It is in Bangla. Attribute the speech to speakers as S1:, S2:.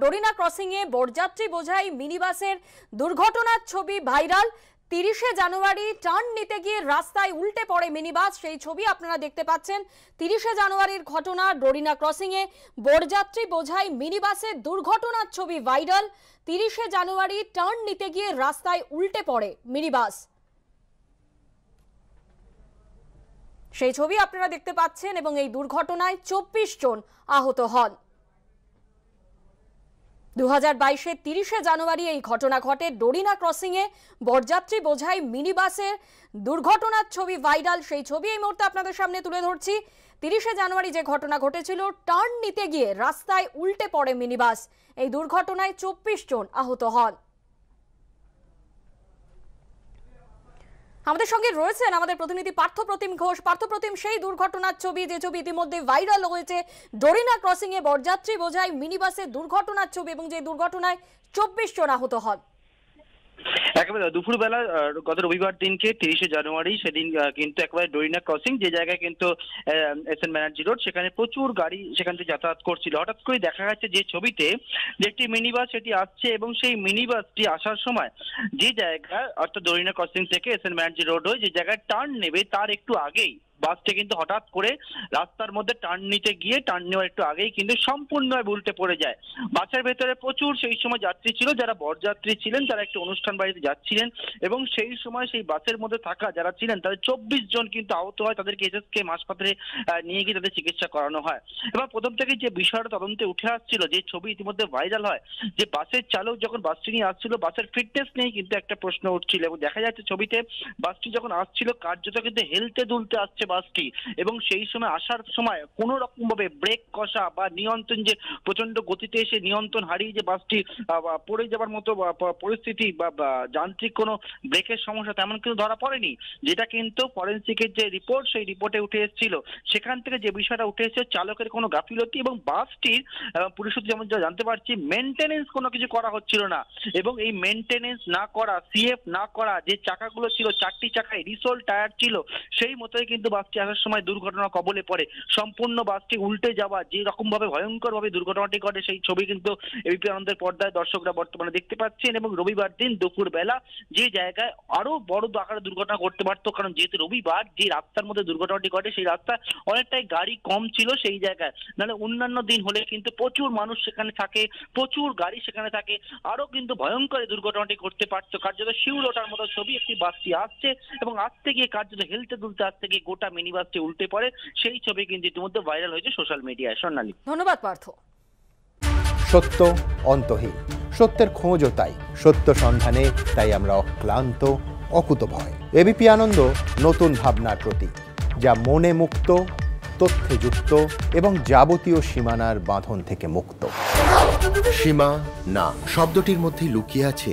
S1: ডোরিনা ক্রসিং এ বরযাত্রী বোঝাই মিনিবাসের দুর্ঘটনার ছবি ভাইরাল। তিরিশে জানুয়ারি টার্ন নিতে গিয়ে রাস্তায় উল্টে পড়ে মিনিবাস, সেই ছবি আপনারা দেখতে পাচ্ছেন। তিরিশে জানুয়ারির ঘটনা, ডোরিনা ক্রসিং এ বরযাত্রী বোঝাই মিনিবাসের দুর্ঘটনার ছবি ভাইরাল। তিরিশে জানুয়ারি টার্ন নিতে গিয়ে রাস্তায় উল্টে পড়ে মিনিবাস। সেই ছবি আপনারা দেখতে পাচ্ছেন এবং এই দুর্ঘটনায় চব্বিশ জন আহত হন। দু হাজার বাইশের তিরিশে জানুয়ারি এই ঘটনা ঘটে। ডোরিনা ক্রসিংয়ে বরযাত্রী বোঝাই মিনি বাসের দুর্ঘটনার ছবি ভাইরাল। সেই ছবি এই মুহূর্তে আপনাদের সামনে তুলে ধরছি। তিরিশে জানুয়ারি যে ঘটনা ঘটেছিল, টার্ন নিতে গিয়ে রাস্তায় উল্টে পড়ে মিনিবাস। এই দুর্ঘটনায় চব্বিশ জন আহত হন। আমাদের সঙ্গে রয়েছেন আমাদের প্রতিনিধি পার্থপ্রতিম ঘোষ। পার্থপ্রতিম সেই দুর্ঘটনার ছবি যে ছবি ইতিমধ্যে ভাইরাল হয়েছে, ডোরিনা ক্রসিংয়ে বরযাত্রী বোঝায় মিনিবাসে দুর্ঘটনার ছবি এবং যে দুর্ঘটনায় চব্বিশ জন আহত হন।
S2: একেবারে দুপুরবেলা গত রবিবার দিনকে, তিরিশে জানুয়ারি, সেদিন কিন্তু একেবারে ডোরিনা ক্রসিং, যে জায়গায় কিন্তু এস এন ব্যানার্জি রোড সেখানে প্রচুর গাড়ি সেখান থেকে যাতায়াত করছিল। হঠাৎ করে দেখা যাচ্ছে যে ছবিতে যে একটি মিনি বাস সেটি আসছে এবং সেই মিনি বাসটি আসার সময় যে জায়গায় অর্থাৎ ডোরিনা ক্রসিং থেকে এস এন ব্যানার্জি রোড হয়ে যে জায়গায় টার্ন নেবে, তার একটু আগেই বাসটা কিন্তু হঠাৎ করে রাস্তার মধ্যে টার্ন নিতে গিয়ে টার্ন নেওয়ার একটু আগেই কিন্তু সম্পূর্ণভাবে উল্টে পড়ে যায়। বাসের ভেতরে প্রচুর সেই সময় যাত্রী ছিল যারা বরযাত্রী ছিলেন যারা একটি অনুষ্ঠান বাড়িতে যাচ্ছিলেন এবং সেই সময় সেই বাসের মধ্যে থাকা যারা ছিলেন তাদের চব্বিশ জন কিন্তু আহত হয় তাদেরকে এসএসকে হাসপাতালে আহ, নিয়ে গিয়ে তাদের চিকিৎসা করানো হয়। এবার প্রথম থেকে যে বিষয়টা তদন্তে উঠে আসছিল যে ছবি ইতিমধ্যে ভাইরাল হয় যে বাসের চালক যখন বাসটি নিয়ে আসছিল বাসের ফিটনেস নিয়ে কিন্তু একটা প্রশ্ন উঠছিল এবং দেখা যাচ্ছে ছবিতে বাসটি যখন আসছিল কার্যত কিন্তু হেলতে দুলতে আসছে বাসটি এবং সেই সময় আসার সময় কোনো রকম ভাবে ব্রেক কষা বা নিয়ন্ত্রণ যে প্রচণ্ড গতিতে এসে নিয়ন্ত্রণ হারিয়ে যে বাসটি পড়ে যাবার মতো পরিস্থিতি বা যান্ত্রিক কোনো ব্রেকের সমস্যা তেমন কিন্তু ধরা পড়েনি। যেটা কিন্তু ফরেন্সিকের যে রিপোর্ট সেই রিপোর্টে উঠে এসেছিল। সেখান থেকে যে বিষয়টা উঠে এসেছে, চালকের কোনো গাফিলতি এবং বাসটির পুলিশ যেমন জানতে পারছি মেনটেনেন্স কোনো কিছু করা হচ্ছিল না। এবং এই মেনটেনেন্স না করা সিএফ না করা যে চাকাগুলো ছিল, চারটি চাকায় রিসোল টায়ার ছিল, সেই মতোই কিন্তু বাসটি আসার সময় দুর্ঘটনা কবলে পড়ে। সম্পূর্ণ বাসটি উল্টে যাওয়া যে রকম ভাবে ভয়ঙ্কর ভাবে দুর্ঘটনাটি ঘটে, সেই ছবি কিন্তু এবিপি আনন্দের পর্দায় দর্শকরা বর্তমানে দেখতে পাচ্ছেন এবং রবিবার দিন দুপুর বেলা যে জায়গায় আরও বড় আকারে দুর্ঘটনা ঘটতে পারতো, কারণ যেহেতু রবিবার যে রাস্তার মধ্যে দুর্ঘটনাটি ঘটে, সেই রাস্তা অনেকটাই গাড়ি কম ছিল সেই জায়গায়। নাহলে অন্যান্য দিন হলে কিন্তু প্রচুর মানুষ সেখানে থাকে, প্রচুর গাড়ি সেখানে থাকে আরও কিন্তু ভয়ঙ্কর দুর্ঘটনাটি ঘটতে পারতো। কার্যত শিউর ওঠার মতো ছবি একটি বাসটি আসছে এবং আসতে গিয়ে কার্যত হেলতে দুলতে, আসতে গিয়ে গোটা মিনি বাসটি উল্টে পড়ে সেই ছবি কিন্তু ইতিমধ্যে ভাইরাল হয়েছে সোশ্যাল মিডিয়ায় স্বর্ণালী।
S1: ধন্যবাদ পার্থ।
S3: সত্য অন্তহীন। সত্যের খোঁজও তাই। সত্য সন্ধানে তাই আমরা অক্লান্ত অকুতভয়। এবিপি আনন্দ নতুন ভাবনার প্রতীক যা মনে মুক্ত তথ্যে যুক্ত এবং যাবতীয় সীমানার বাঁধন থেকে মুক্ত।
S4: সীমা না শব্দটির মধ্যে লুকিয়ে আছে